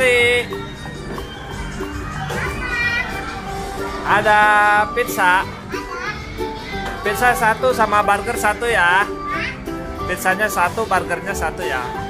beli. Ada pizza. Pizza satu sama burger satu ya. Pizzanya satu, burgernya satu ya.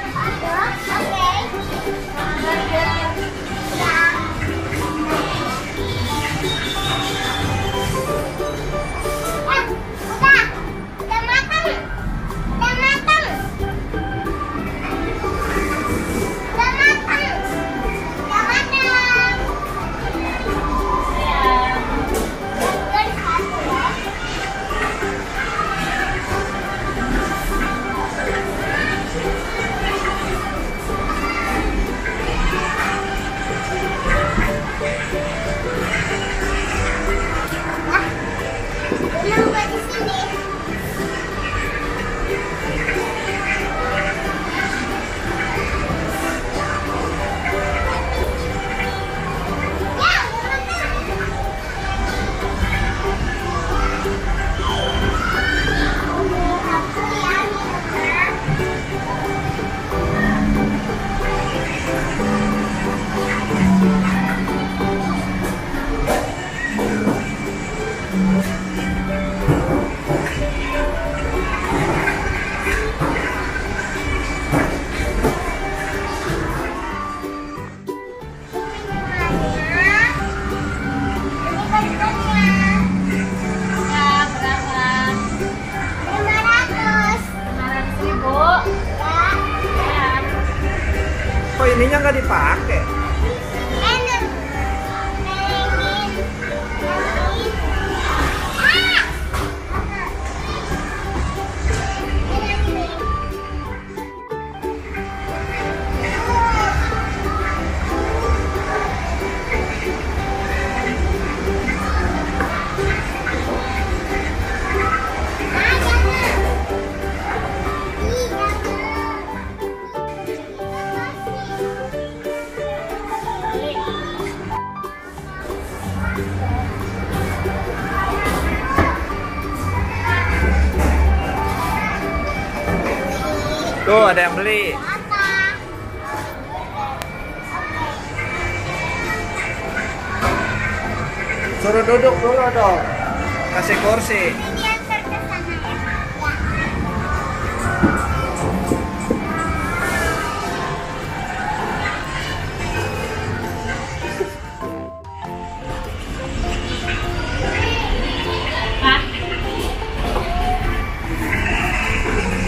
pode se. Kok ininya nggak dipakai? Tuh ada yang beli. Suruh duduk dulu dong. Kasih kursi.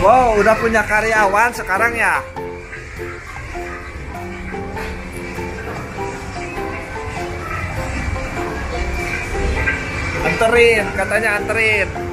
Wow, udah punya karyawan sekarang ya? Anterin, katanya anterin.